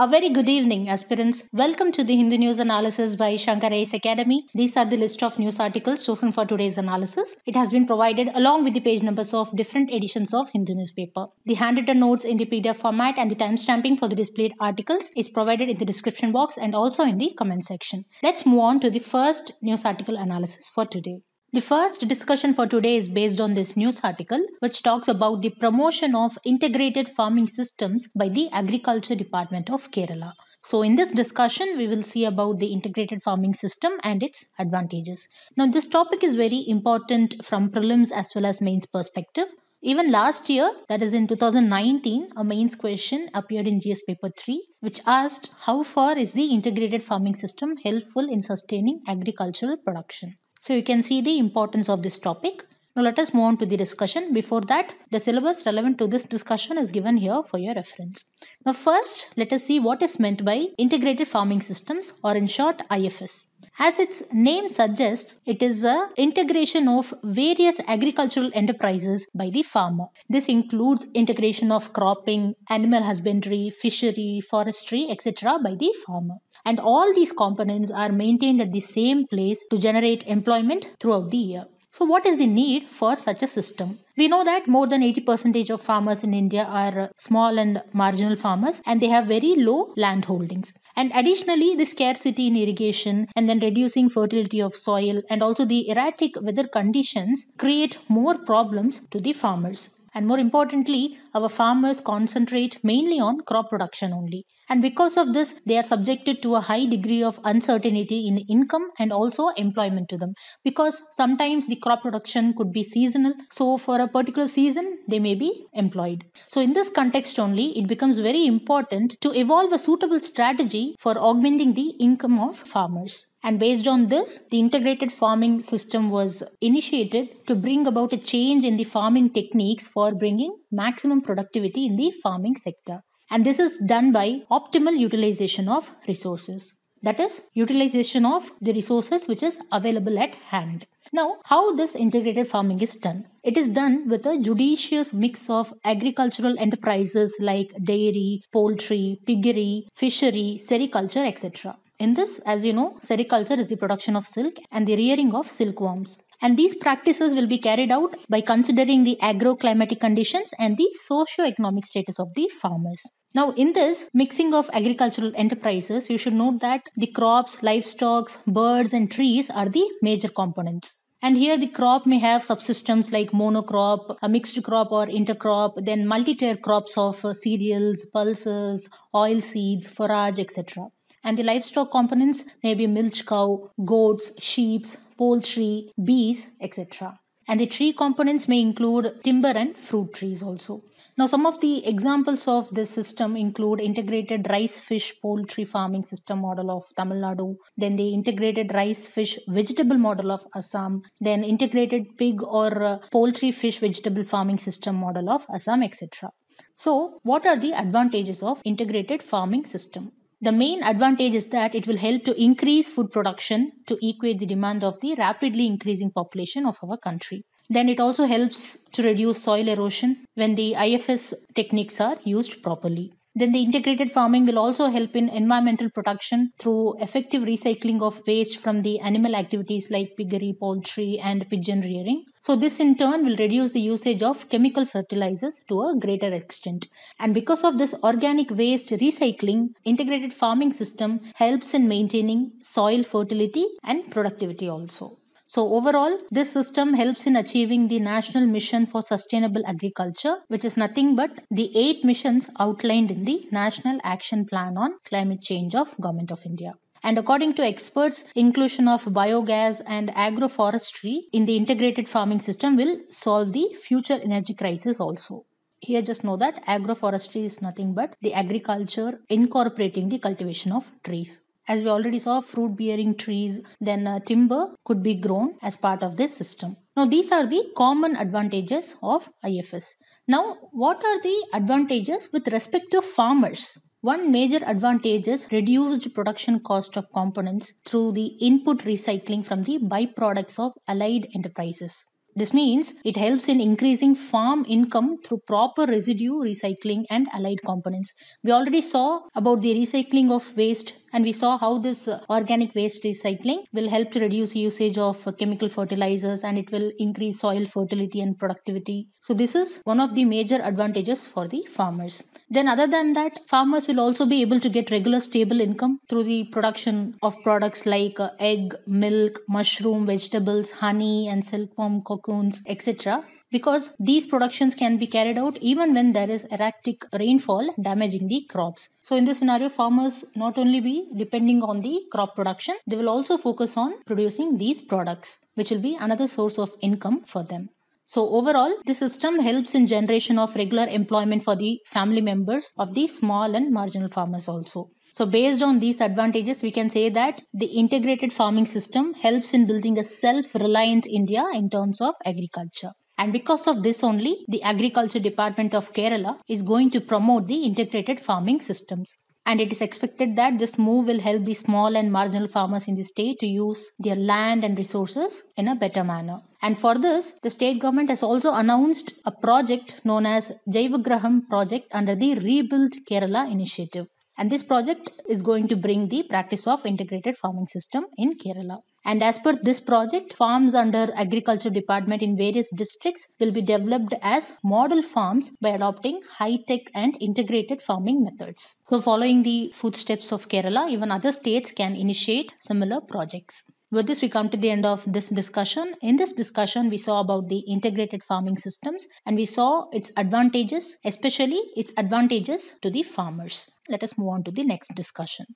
A very good evening, aspirants. Welcome to the Hindu News Analysis by Shankar IAS Academy. These are the list of news articles chosen for today's analysis. It has been provided along with the page numbers of different editions of Hindu newspaper. The handwritten notes in the PDF format and the timestamping for the displayed articles is provided in the description box and also in the comment section. Let's move on to the first news article analysis for today. The first discussion for today is based on this news article, which talks about the promotion of integrated farming systems by the Agriculture Department of Kerala. So, in this discussion, we will see about the integrated farming system and its advantages. Now, this topic is very important from prelims as well as mains perspective. Even last year, that is in 2019, a mains question appeared in GS paper 3, which asked how far is the integrated farming system helpful in sustaining agricultural production. So you can see the importance of this topic. Now let us move on to the discussion. Before that, the syllabus relevant to this discussion is given here for your reference. Now first, let us see what is meant by integrated farming systems or in short IFS. As its name suggests, it is a integration of various agricultural enterprises by the farmer. This includes integration of cropping, animal husbandry, fishery, forestry, etc. by the farmer. And all these components are maintained at the same place to generate employment throughout the year. So, what is the need for such a system? We know that more than 80% of farmers in India are small and marginal farmers and they have very low land holdings. And additionally, the scarcity in irrigation and then reducing fertility of soil and also the erratic weather conditions create more problems to the farmers. And more importantly, our farmers concentrate mainly on crop production only. And because of this, they are subjected to a high degree of uncertainty in income and also employment to them. Because sometimes the crop production could be seasonal. So, for a particular season, they may be employed. So, in this context only, it becomes very important to evolve a suitable strategy for augmenting the income of farmers. And based on this, the integrated farming system was initiated to bring about a change in the farming techniques for bringing maximum productivity in the farming sector. And this is done by optimal utilization of resources. That is, utilization of the resources which is available at hand. Now, how this integrated farming is done? It is done with a judicious mix of agricultural enterprises like dairy, poultry, piggery, fishery, sericulture, etc. In this, as you know, sericulture is the production of silk and the rearing of silkworms. And these practices will be carried out by considering the agroclimatic conditions and the socio-economic status of the farmers. Now, in this mixing of agricultural enterprises, you should note that the crops, livestock, birds, and trees are the major components. And here the crop may have subsystems like monocrop, a mixed crop or intercrop, then multi-tier crops of uh, cereals, pulses, oil seeds, forage, etc. And the livestock components may be milch cow, goats, sheep, poultry, bees, etc. And the tree components may include timber and fruit trees also. Now, some of the examples of this system include integrated rice fish poultry farming system model of Tamil Nadu, then the integrated rice fish vegetable model of Assam, then integrated pig or uh, poultry fish vegetable farming system model of Assam, etc. So, what are the advantages of integrated farming system? The main advantage is that it will help to increase food production to equate the demand of the rapidly increasing population of our country. Then it also helps to reduce soil erosion when the IFS techniques are used properly. Then the integrated farming will also help in environmental protection through effective recycling of waste from the animal activities like piggery, poultry, and pigeon rearing. So, this in turn will reduce the usage of chemical fertilizers to a greater extent. And because of this organic waste recycling, integrated farming system helps in maintaining soil fertility and productivity also. So, overall, this system helps in achieving the National Mission for Sustainable Agriculture, which is nothing but the eight missions outlined in the National Action Plan on Climate Change of Government of India. And according to experts, inclusion of biogas and agroforestry in the integrated farming system will solve the future energy crisis also. Here, just know that agroforestry is nothing but the agriculture incorporating the cultivation of trees as we already saw fruit bearing trees then uh, timber could be grown as part of this system. Now these are the common advantages of ifs now what are the advantages with respect to farmers? One major advantage is reduced production cost of components through the input recycling from the byproducts of allied enterprises. This means it helps in increasing farm income through proper residue recycling and allied components. We already saw about the recycling of waste and we saw how this uh, organic waste recycling will help to reduce usage of uh, chemical fertilizers and it will increase soil fertility and productivity. So this is one of the major advantages for the farmers. Then other than that farmers will also be able to get regular stable income through the production of products like uh, egg milk mushroom vegetables honey and silkworm cocoons etc because these productions can be carried out even when there is erratic rainfall damaging the crops. So in this scenario, farmers not only be depending on the crop production, they will also focus on producing these products, which will be another source of income for them. So overall, the system helps in generation of regular employment for the family members of the small and marginal farmers also. So based on these advantages, we can say that the integrated farming system helps in building a self-reliant India in terms of agriculture. And because of this only, the Agriculture Department of Kerala is going to promote the integrated farming systems. And it is expected that this move will help the small and marginal farmers in the state to use their land and resources in a better manner. And for this, the state government has also announced a project known as Jaivagraham project under the Rebuild Kerala initiative. And this project is going to bring the practice of integrated farming system in Kerala. And as per this project, farms under agriculture department in various districts will be developed as model farms by adopting high-tech and integrated farming methods. So following the footsteps of Kerala, even other states can initiate similar projects. With this, we come to the end of this discussion. In this discussion, we saw about the integrated farming systems and we saw its advantages, especially its advantages to the farmers. Let us move on to the next discussion.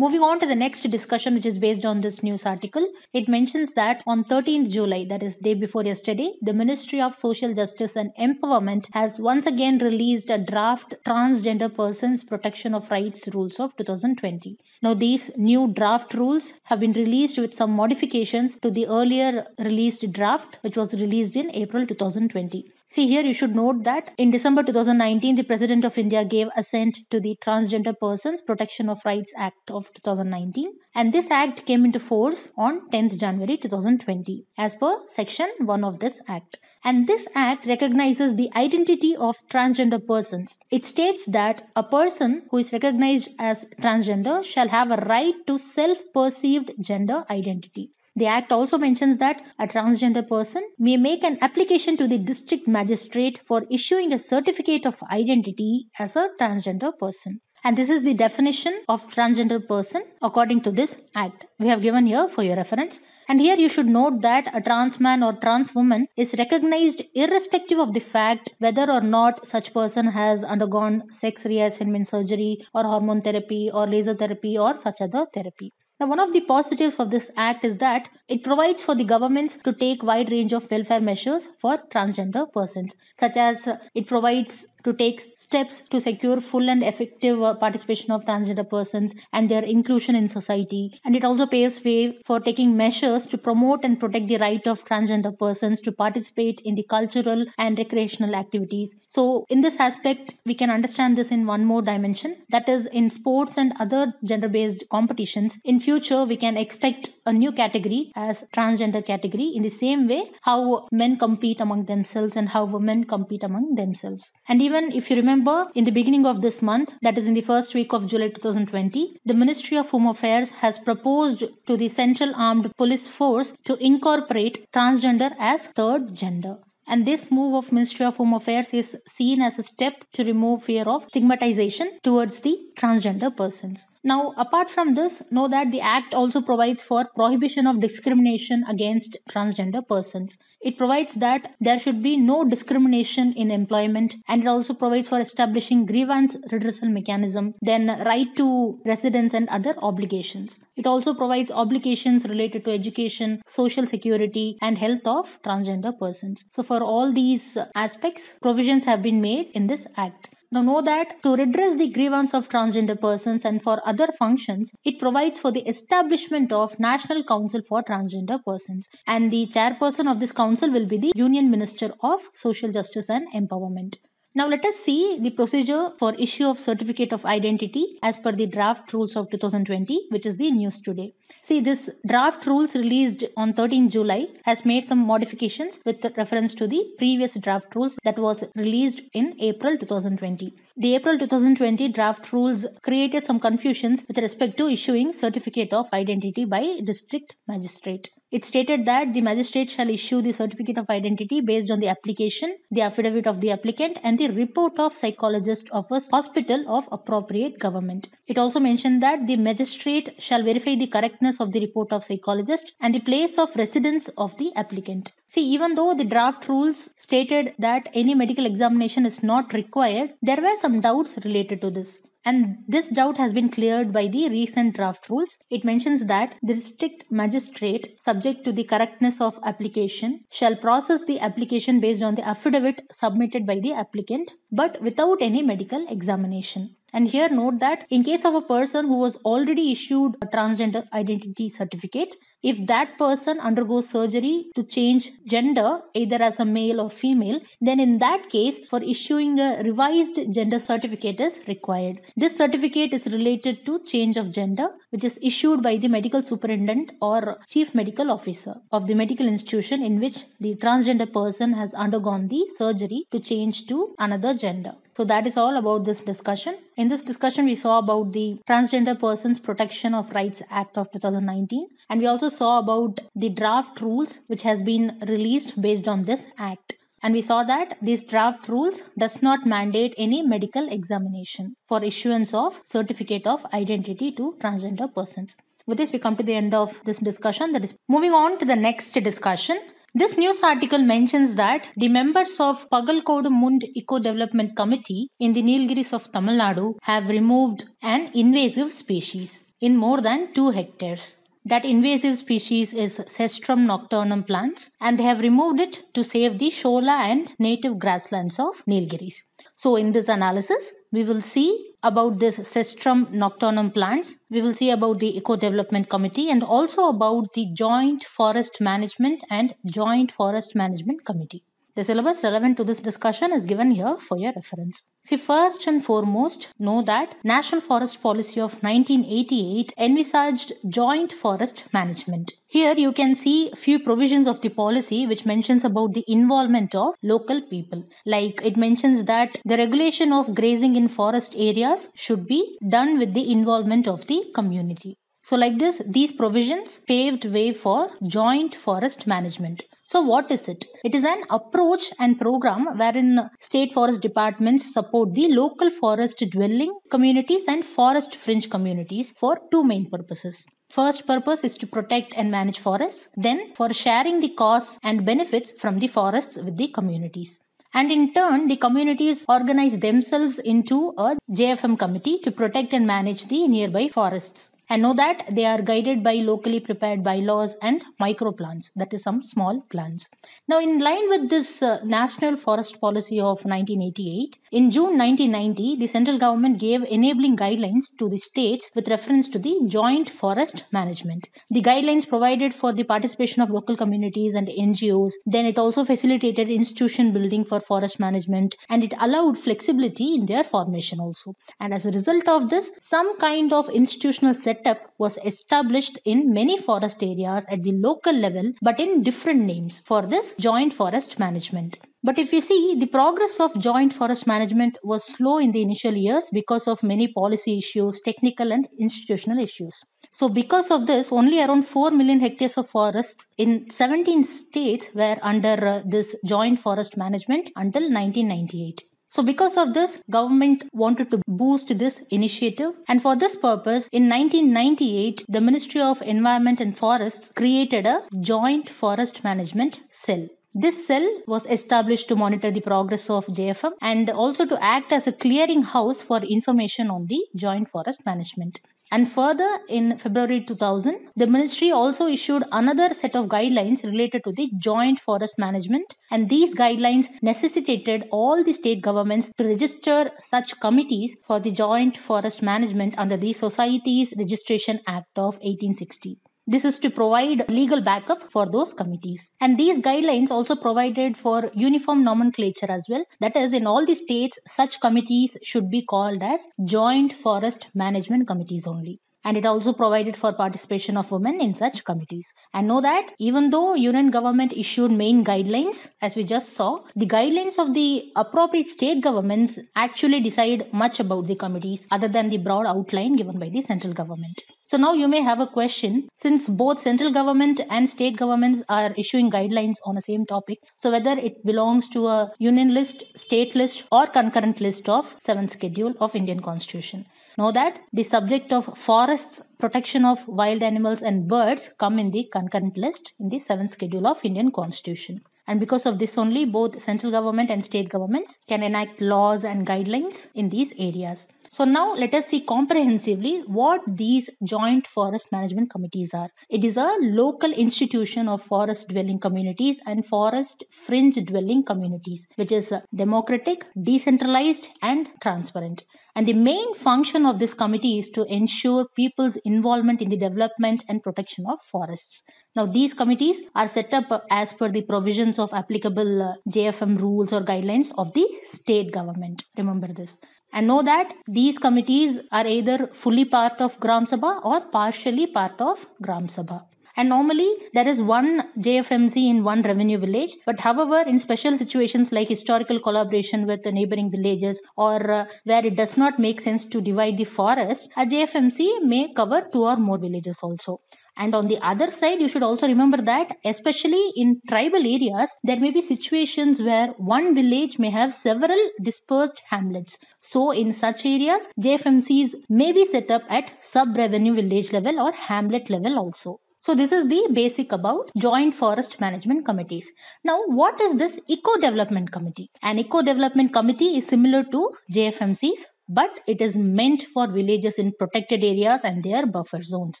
Moving on to the next discussion, which is based on this news article, it mentions that on 13th July, that is day before yesterday, the Ministry of Social Justice and Empowerment has once again released a draft Transgender Persons Protection of Rights Rules of 2020. Now, these new draft rules have been released with some modifications to the earlier released draft, which was released in April 2020. See here, you should note that in December 2019, the President of India gave assent to the Transgender Persons Protection of Rights Act of 2019, and this act came into force on 10th January 2020, as per Section 1 of this act. And this act recognizes the identity of transgender persons. It states that a person who is recognized as transgender shall have a right to self perceived gender identity. The Act also mentions that a transgender person may make an application to the district magistrate for issuing a certificate of identity as a transgender person. And this is the definition of transgender person according to this act. We have given here for your reference. And here you should note that a trans man or trans woman is recognized irrespective of the fact whether or not such person has undergone sex reassignment surgery or hormone therapy or laser therapy or such other therapy. Now, one of the positives of this act is that it provides for the governments to take wide range of welfare measures for transgender persons, such as it provides to take steps to secure full and effective uh, participation of transgender persons and their inclusion in society. And it also paves way for taking measures to promote and protect the right of transgender persons to participate in the cultural and recreational activities. So, in this aspect, we can understand this in one more dimension that is, in sports and other gender based competitions. In future, we can expect a new category as transgender category in the same way how men compete among themselves and how women compete among themselves. And even if you remember, in the beginning of this month, that is in the first week of July 2020, the Ministry of Home Affairs has proposed to the Central Armed Police Force to incorporate transgender as third gender. And this move of Ministry of Home Affairs is seen as a step to remove fear of stigmatization towards the transgender persons. Now, apart from this, know that the Act also provides for prohibition of discrimination against transgender persons. It provides that there should be no discrimination in employment and it also provides for establishing grievance redressal mechanism, then right to residence and other obligations. It also provides obligations related to education, social security and health of transgender persons. So for all these aspects, provisions have been made in this act. Now know that to redress the grievance of transgender persons and for other functions, it provides for the establishment of National Council for Transgender Persons. And the chairperson of this council will be the Union Minister of Social Justice and Empowerment. Now let us see the procedure for issue of certificate of identity as per the draft rules of 2020 which is the news today. See this draft rules released on 13 July has made some modifications with reference to the previous draft rules that was released in April 2020. The April 2020 draft rules created some confusions with respect to issuing certificate of identity by district magistrate. It stated that the magistrate shall issue the certificate of identity based on the application, the affidavit of the applicant, and the report of psychologist of a hospital of appropriate government. It also mentioned that the magistrate shall verify the correctness of the report of psychologist and the place of residence of the applicant. See, even though the draft rules stated that any medical examination is not required, there were some doubts related to this. And this doubt has been cleared by the recent draft rules. It mentions that the district magistrate, subject to the correctness of application, shall process the application based on the affidavit submitted by the applicant, but without any medical examination. And here note that in case of a person who was already issued a transgender identity certificate, if that person undergoes surgery to change gender either as a male or female, then in that case for issuing a revised gender certificate is required. This certificate is related to change of gender which is issued by the medical superintendent or chief medical officer of the medical institution in which the transgender person has undergone the surgery to change to another gender. So that is all about this discussion. In this discussion, we saw about the Transgender Persons Protection of Rights Act of 2019, and we also saw about the draft rules which has been released based on this act. And we saw that these draft rules does not mandate any medical examination for issuance of certificate of identity to transgender persons. With this, we come to the end of this discussion. That is moving on to the next discussion. This news article mentions that the members of Pagalkodu Mund Eco Development Committee in the Nilgiris of Tamil Nadu have removed an invasive species in more than 2 hectares. That invasive species is Cestrum nocturnum plants and they have removed it to save the shola and native grasslands of Nilgiris. So in this analysis, we will see about this Cestrum nocturnum plants. We will see about the Eco Development Committee and also about the Joint Forest Management and Joint Forest Management Committee. The syllabus relevant to this discussion is given here for your reference. See, first and foremost, know that National Forest Policy of 1988 envisaged joint forest management. Here you can see few provisions of the policy which mentions about the involvement of local people. Like it mentions that the regulation of grazing in forest areas should be done with the involvement of the community. So like this, these provisions paved way for joint forest management. So what is it? It is an approach and program wherein state forest departments support the local forest dwelling communities and forest fringe communities for two main purposes. First purpose is to protect and manage forests, then for sharing the costs and benefits from the forests with the communities. And in turn, the communities organize themselves into a JFM committee to protect and manage the nearby forests and know that they are guided by locally prepared bylaws and micro plans that is some small plans. Now in line with this uh, national forest policy of 1988 in june 1990 the central government gave enabling guidelines to the states with reference to the joint forest management. The guidelines provided for the participation of local communities and ngos then it also facilitated institution building for forest management and it allowed flexibility in their formation also. And as a result of this some kind of institutional set setup was established in many forest areas at the local level but in different names for this joint forest management. But if you see, the progress of joint forest management was slow in the initial years because of many policy issues, technical and institutional issues. So, because of this, only around 4 million hectares of forests in 17 states were under uh, this joint forest management until 1998. So because of this, government wanted to boost this initiative and for this purpose, in 1998, the Ministry of Environment and Forests created a joint forest management cell. This cell was established to monitor the progress of JFM and also to act as a clearing house for information on the joint forest management. And further, in February 2000, the ministry also issued another set of guidelines related to the joint forest management. And these guidelines necessitated all the state governments to register such committees for the joint forest management under the Societies Registration Act of 1860. This is to provide legal backup for those committees. And these guidelines also provided for uniform nomenclature as well. That is, in all the states, such committees should be called as joint forest management committees only and it also provided for participation of women in such committees. And know that even though union government issued main guidelines as we just saw the guidelines of the appropriate state governments actually decide much about the committees other than the broad outline given by the central government. So now you may have a question. Since both central government and state governments are issuing guidelines on the same topic so whether it belongs to a union list state list or concurrent list of 7th schedule of indian constitution Know that the subject of forests, protection of wild animals and birds come in the concurrent list in the 7th schedule of Indian Constitution. And because of this only, both central government and state governments can enact laws and guidelines in these areas. So now let us see comprehensively what these joint forest management committees are. It is a local institution of forest dwelling communities and forest fringe dwelling communities, which is democratic, decentralized, and transparent. And the main function of this committee is to ensure people's involvement in the development and protection of forests. Now, these committees are set up as per the provisions of applicable uh, JFM rules or guidelines of the state government. Remember this and know that these committees are either fully part of Gram Sabha or partially part of Gram Sabha. And normally there is one JFMC in one revenue village. But however, in special situations like historical collaboration with the neighboring villages or uh, where it does not make sense to divide the forest, a JFMC may cover two or more villages also. And on the other side, you should also remember that, especially in tribal areas, there may be situations where one village may have several dispersed hamlets. So, in such areas, JFMCs may be set up at sub revenue village level or hamlet level also. So this is the basic about joint forest management committees. Now what is this eco development committee? An eco development committee is similar to JFMCs but it is meant for villages in protected areas and their buffer zones.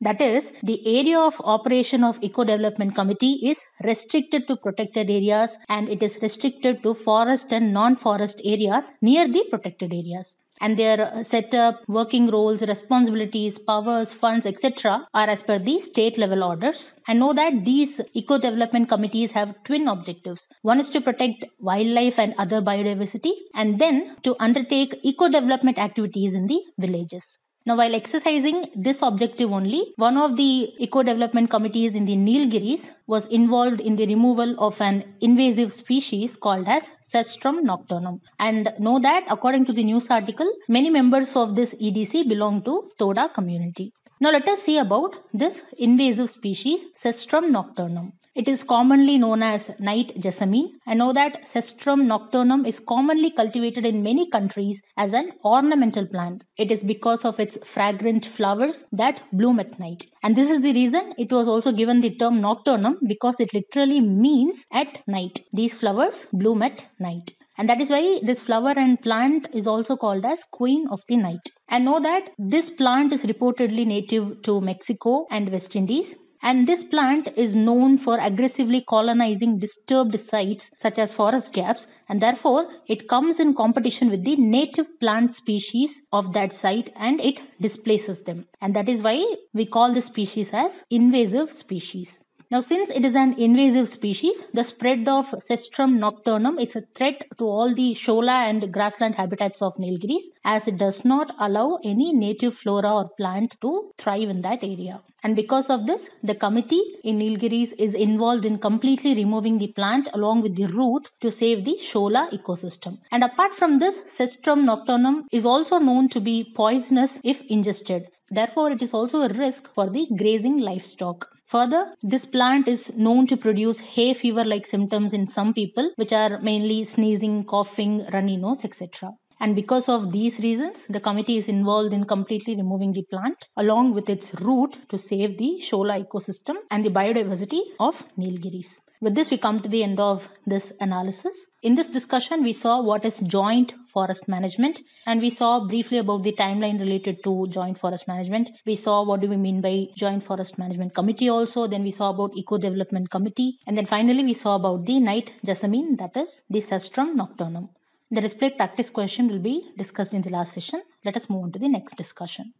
That is, the area of operation of Eco Development Committee is restricted to protected areas and it is restricted to forest and non-forest areas near the protected areas and their setup, working roles, responsibilities, powers, funds, etc. are as per the state level orders. And know that these eco development committees have twin objectives. One is to protect wildlife and other biodiversity, and then to undertake eco development activities in the villages. Now, while exercising this objective only, one of the eco development committees in the Nilgiris was involved in the removal of an invasive species called as Cestrum nocturnum. And know that according to the news article, many members of this EDC belong to Toda community. Now let us see about this invasive species Cestrum nocturnum. It is commonly known as night jessamine. I know that Cestrum nocturnum is commonly cultivated in many countries as an ornamental plant. It is because of its fragrant flowers that bloom at night. And this is the reason it was also given the term nocturnum because it literally means at night. These flowers bloom at night and that is why this flower and plant is also called as queen of the night and know that this plant is reportedly native to mexico and west indies and this plant is known for aggressively colonizing disturbed sites such as forest gaps and therefore it comes in competition with the native plant species of that site and it displaces them. And that is why we call this species as invasive species now, since it is an invasive species, the spread of Cestrum nocturnum is a threat to all the shola and grassland habitats of Nilgiris as it does not allow any native flora or plant to thrive in that area. And because of this, the committee in Nilgiris is involved in completely removing the plant along with the root to save the shola ecosystem. And apart from this, Cestrum nocturnum is also known to be poisonous if ingested. Therefore, it is also a risk for the grazing livestock. Further, this plant is known to produce hay fever like symptoms in some people, which are mainly sneezing, coughing, runny nose, etc. And because of these reasons, the committee is involved in completely removing the plant along with its root to save the Shola ecosystem and the biodiversity of Nilgiris. With this, we come to the end of this analysis. In this discussion, we saw what is joint forest management and we saw briefly about the timeline related to joint forest management. We saw what do we mean by joint forest management committee also. Then we saw about eco development committee. And then finally, we saw about the night jessamine, that is the Cestrum nocturnum. The display practice question will be discussed in the last session. Let us move on to the next discussion.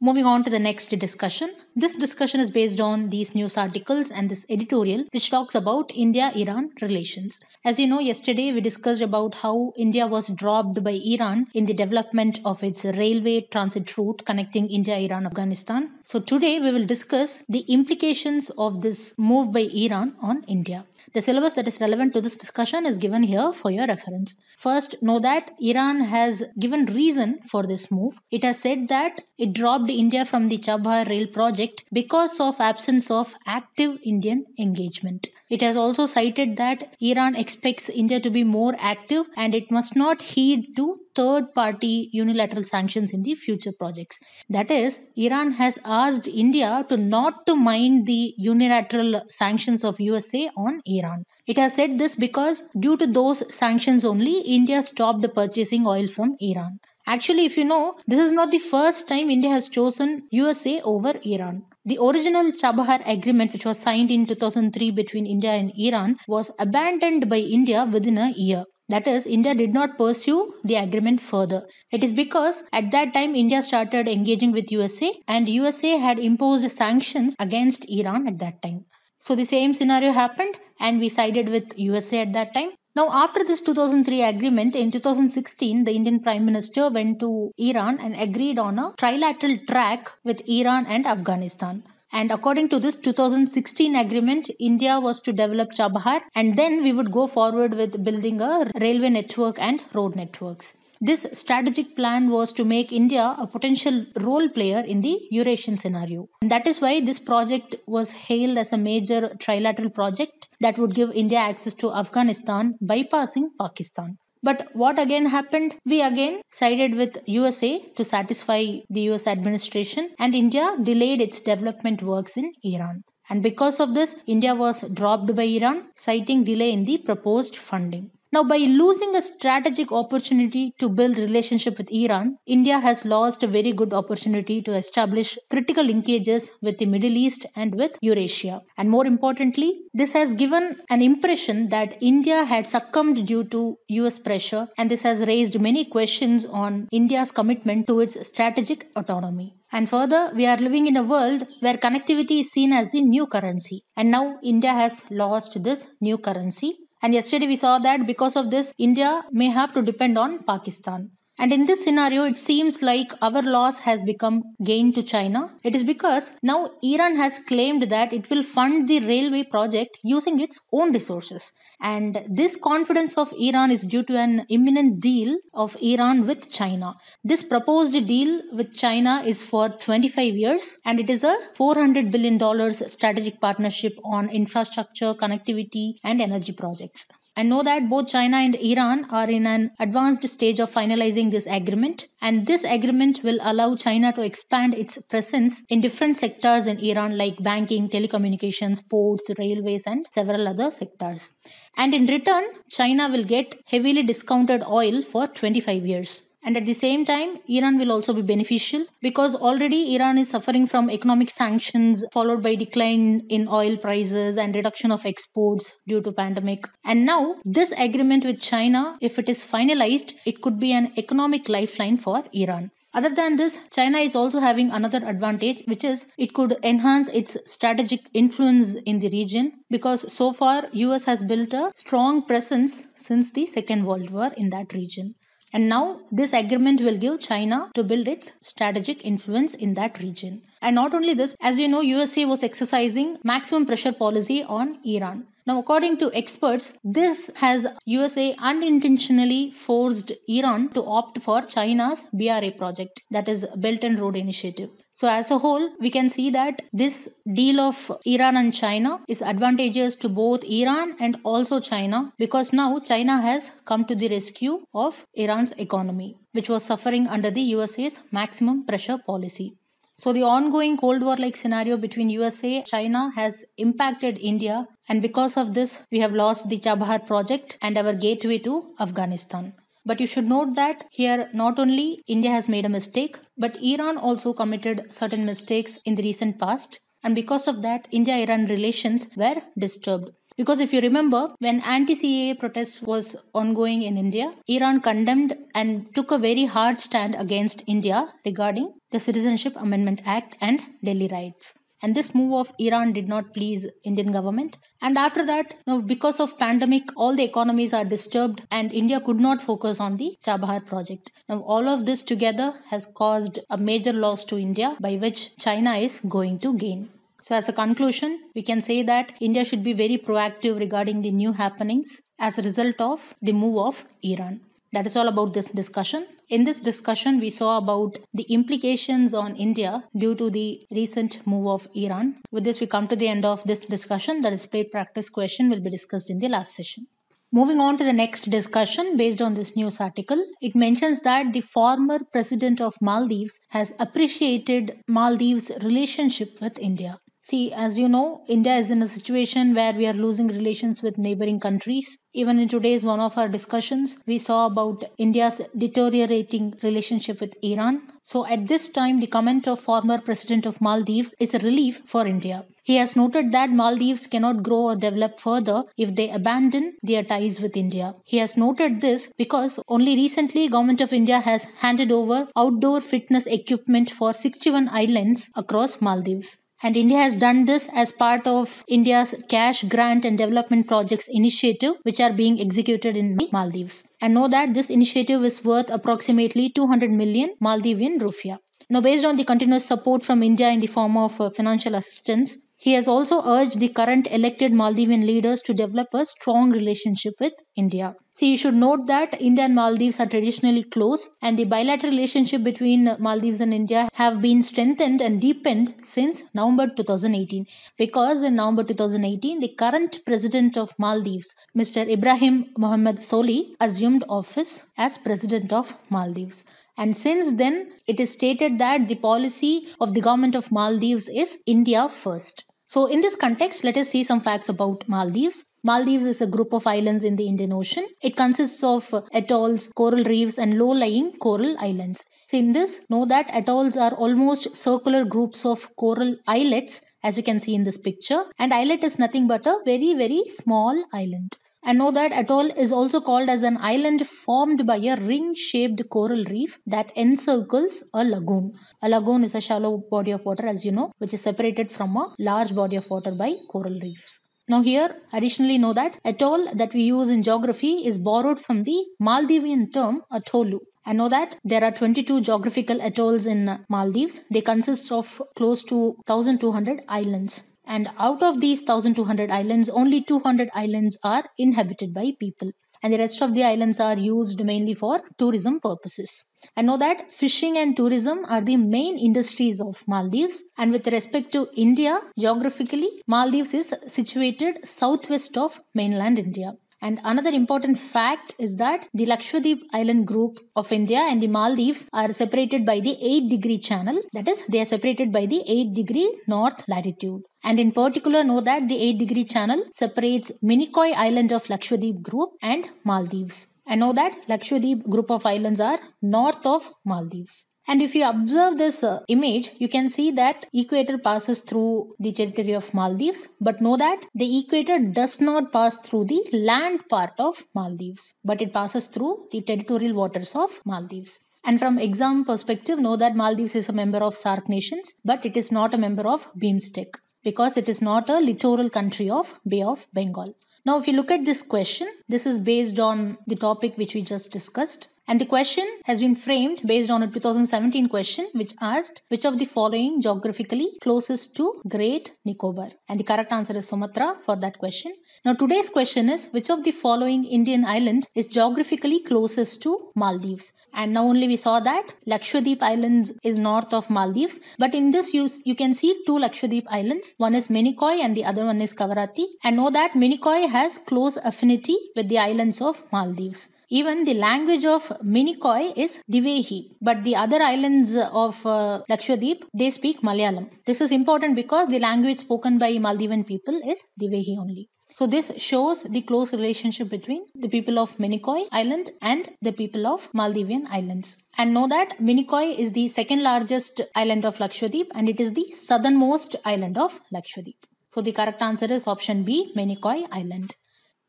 Moving on to the next discussion. This discussion is based on these news articles and this editorial, which talks about India Iran relations. As you know, yesterday we discussed about how India was dropped by Iran in the development of its railway transit route connecting India, Iran, Afghanistan. So today we will discuss the implications of this move by Iran on India. The syllabus that is relevant to this discussion is given here for your reference. First, know that Iran has given reason for this move. It has said that it dropped India from the Chabahar rail project because of absence of active Indian engagement. It has also cited that Iran expects India to be more active and it must not heed to third party unilateral sanctions in the future projects. That is, Iran has asked India to not to mind the unilateral sanctions of USA on Iran. It has said this because due to those sanctions only, India stopped purchasing oil from Iran. Actually, if you know, this is not the first time India has chosen USA over Iran. The original Chabahar agreement, which was signed in 2003 between India and Iran, was abandoned by India within a year. That is, India did not pursue the agreement further. It is because at that time India started engaging with USA and USA had imposed sanctions against Iran at that time. So the same scenario happened and we sided with USA at that time. Now, after this 2003 agreement, in 2016, the Indian Prime Minister went to Iran and agreed on a trilateral track with Iran and Afghanistan. And according to this 2016 agreement, India was to develop Chabahar and then we would go forward with building a railway network and road networks. This strategic plan was to make India a potential role player in the Eurasian scenario. And that is why this project was hailed as a major trilateral project that would give India access to Afghanistan, bypassing Pakistan. But what again happened? We again sided with USA to satisfy the US administration, and India delayed its development works in Iran. And because of this, India was dropped by Iran, citing delay in the proposed funding. Now, by losing a strategic opportunity to build relationship with Iran, India has lost a very good opportunity to establish critical linkages with the Middle East and with Eurasia. And more importantly, this has given an impression that India had succumbed due to US pressure, and this has raised many questions on India's commitment to its strategic autonomy. And further, we are living in a world where connectivity is seen as the new currency. And now India has lost this new currency. And yesterday we saw that because of this, India may have to depend on Pakistan. And in this scenario, it seems like our loss has become gain to China. It is because now Iran has claimed that it will fund the railway project using its own resources. And this confidence of Iran is due to an imminent deal of Iran with China. This proposed deal with China is for 25 years and it is a $400 billion strategic partnership on infrastructure, connectivity, and energy projects and know that both China and Iran are in an advanced stage of finalizing this agreement. And this agreement will allow China to expand its presence in different sectors in Iran, like banking, telecommunications, ports, railways, and several other sectors. And in return, China will get heavily discounted oil for 25 years. And at the same time iran will also be beneficial because already iran is suffering from economic sanctions followed by decline in oil prices and reduction of exports due to pandemic. And now this agreement with china if it is finalized it could be an economic lifeline for iran other than this, China is also having another advantage, which is it could enhance its strategic influence in the region because so far US has built a strong presence since the Second World War in that region. And now this agreement will give China to build its strategic influence in that region. And not only this, as you know, USA was exercising maximum pressure policy on Iran. Now, according to experts, this has USA unintentionally forced Iran to opt for China's BRI project, that is Belt and Road Initiative. So, as a whole, we can see that this deal of Iran and China is advantageous to both Iran and also China because now China has come to the rescue of Iran's economy, which was suffering under the USA's maximum pressure policy. So the ongoing Cold War like scenario between USA and China has impacted India and because of this we have lost the Chabahar project and our gateway to Afghanistan. But you should note that here not only India has made a mistake but Iran also committed certain mistakes in the recent past and because of that India Iran relations were disturbed. Because if you remember, when anti-CAA protests was ongoing in India, Iran condemned and took a very hard stand against India regarding the Citizenship Amendment Act and Delhi riots. And this move of iran did not please indian government. And after that now because of pandemic all the economies are disturbed and india could not focus on the chabahar project. Now all of this together has caused a major loss to india by which china is going to gain so, as a conclusion, we can say that India should be very proactive regarding the new happenings as a result of the move of Iran. That is all about this discussion. In this discussion, we saw about the implications on India due to the recent move of Iran. With this, we come to the end of this discussion. The display practice question will be discussed in the last session. Moving on to the next discussion based on this news article, it mentions that the former president of Maldives has appreciated Maldives' relationship with India. See, as you know, India is in a situation where we are losing relations with neighboring countries. Even in today's one of our discussions, we saw about India's deteriorating relationship with Iran. So, at this time, the comment of former president of Maldives is a relief for India. He has noted that Maldives cannot grow or develop further if they abandon their ties with India. He has noted this because only recently government of India has handed over outdoor fitness equipment for 61 islands across Maldives. And India has done this as part of India's cash grant and development projects initiative, which are being executed in Maldives. And know that this initiative is worth approximately 200 million Maldivian rufiyaa. Now, based on the continuous support from India in the form of uh, financial assistance, he has also urged the current elected Maldivian leaders to develop a strong relationship with India. See, you should note that India and Maldives are traditionally close, and the bilateral relationship between Maldives and India have been strengthened and deepened since November 2018. Because in November 2018, the current president of Maldives, Mr. Ibrahim Mohammed Solih, assumed office as president of Maldives. And since then, it is stated that the policy of the government of Maldives is India first. So, in this context, let us see some facts about Maldives. Maldives is a group of islands in the Indian Ocean. It consists of uh, atolls, coral reefs, and low lying coral islands. So in this, know that atolls are almost circular groups of coral islets, as you can see in this picture. And islet is nothing but a very, very small island. And know that atoll is also called as an island formed by a ring shaped coral reef that encircles a lagoon. A lagoon is a shallow body of water, as you know, which is separated from a large body of water by coral reefs. Now here, additionally know that atoll that we use in geography is borrowed from the Maldivian term atollu. I know that there are 22 geographical atolls in Maldives. They consist of close to 1200 islands. And out of these 1200 islands, only 200 islands are inhabited by people. And the rest of the islands are used mainly for tourism purposes. I know that fishing and tourism are the main industries of Maldives. And with respect to India, geographically, Maldives is situated southwest of mainland India. And another important fact is that the Lakshadweep island group of India and the Maldives are separated by the 8 degree channel. That is, they are separated by the 8 degree north latitude. And in particular, know that the 8 degree channel separates Minicoy Island of Lakshadweep group and Maldives. And know that Lakshadweep group of islands are north of Maldives. And if you observe this uh, image, you can see that equator passes through the territory of Maldives. But know that the equator does not pass through the land part of Maldives, but it passes through the territorial waters of Maldives. And from exam perspective, know that Maldives is a member of SAARC nations, but it is not a member of BIMSTEC because it is not a littoral country of Bay of Bengal. Now, if you look at this question, this is based on the topic which we just discussed. And the question has been framed based on a 2017 question which asked which of the following geographically closest to Great Nicobar? And the correct answer is Sumatra for that question. Now today's question is which of the following Indian island is geographically closest to Maldives? And now only we saw that Lakshadweep Islands is north of Maldives. But in this you, you can see two Lakshadweep Islands. One is Minicoy and the other one is Kavaratti. And know that Minicoy has close affinity with the islands of Maldives. Even the language of Minicoy is Divehi, but the other islands of uh, Lakshadweep they speak Malayalam. This is important because the language spoken by Maldivian people is Divehi only. So this shows the close relationship between the people of Minicoy Island and the people of Maldivian Islands. And know that Minicoy is the second largest island of Lakshadweep and it is the southernmost island of Lakshadweep. So the correct answer is option B, Minicoy Island.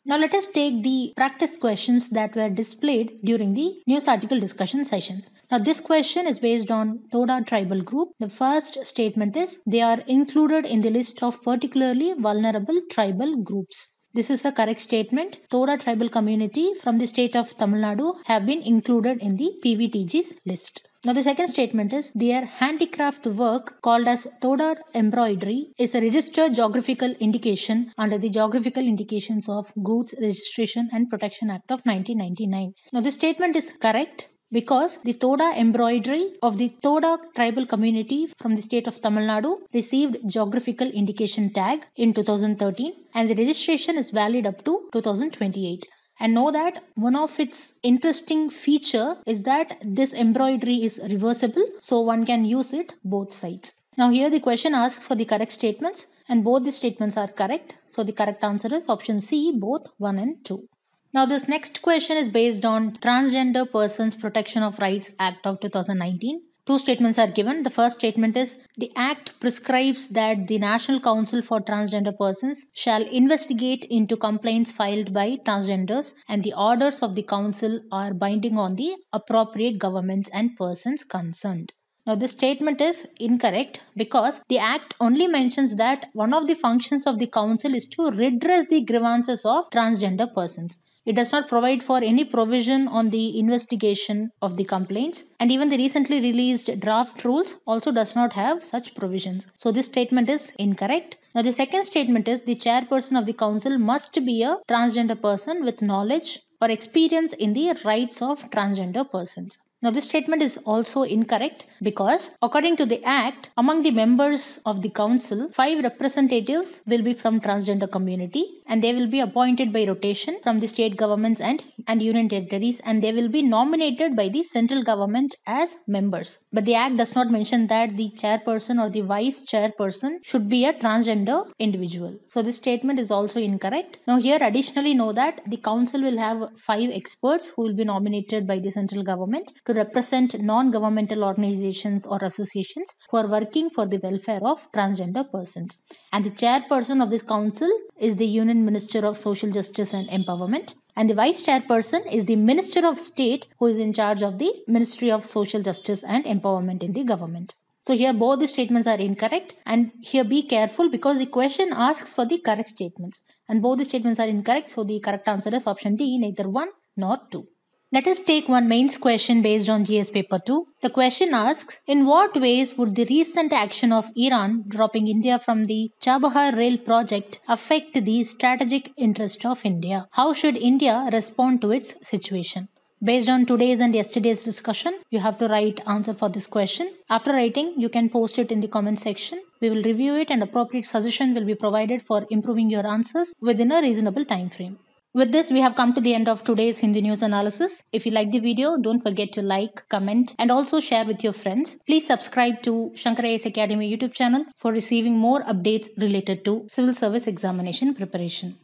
Now let us take the practice questions that were displayed during the news article discussion sessions. Now this question is based on Toda tribal group. The first statement is they are included in the list of particularly vulnerable tribal groups. This is a correct statement. Toda tribal community from the state of Tamil Nadu have been included in the PVTG's list. Now the second statement is their handicraft work called as Toda embroidery is a registered geographical indication under the Geographical Indications of Goods Registration and Protection Act of 1999. Now this statement is correct because the Toda embroidery of the Toda tribal community from the state of Tamil Nadu received geographical indication tag in 2013 and the registration is valid up to 2028 and know that one of its interesting feature is that this embroidery is reversible so one can use it both sides. Now here the question asks for the correct statements and both the statements are correct. So the correct answer is option c both 1 and 2 now this next question is based on transgender persons protection of rights act of 2019 Two statements are given. The first statement is the Act prescribes that the National Council for Transgender Persons shall investigate into complaints filed by transgenders, and the orders of the Council are binding on the appropriate governments and persons concerned. Now, this statement is incorrect because the Act only mentions that one of the functions of the Council is to redress the grievances of transgender persons. It does not provide for any provision on the investigation of the complaints, and even the recently released draft rules also does not have such provisions. So this statement is incorrect. Now the second statement is the chairperson of the council must be a transgender person with knowledge or experience in the rights of transgender persons. Now, this statement is also incorrect because, according to the Act, among the members of the Council, five representatives will be from transgender community and they will be appointed by rotation from the state governments and, and union territories and they will be nominated by the central government as members. But the Act does not mention that the chairperson or the vice chairperson should be a transgender individual. So, this statement is also incorrect. Now, here additionally know that the Council will have five experts who will be nominated by the central government to represent non governmental organizations or associations who are working for the welfare of transgender persons. And the chairperson of this council is the Union Minister of Social Justice and Empowerment. And the vice chairperson is the Minister of State who is in charge of the Ministry of Social Justice and Empowerment in the government. So here both the statements are incorrect and here be careful because the question asks for the correct statements and both the statements are incorrect so the correct answer is option D neither 1 nor 2. Let us take one mains question based on GS paper 2. The question asks In what ways would the recent action of Iran dropping India from the Chabahar rail project affect the strategic interest of India? How should India respond to its situation? Based on today's and yesterday's discussion, you have to write answer for this question. After writing, you can post it in the comment section. We will review it and appropriate suggestion will be provided for improving your answers within a reasonable time frame. With this, we have come to the end of today's Hindu news analysis. If you like the video, don't forget to like, comment, and also share with your friends. Please subscribe to Shankar IAS Academy YouTube channel for receiving more updates related to civil service examination preparation.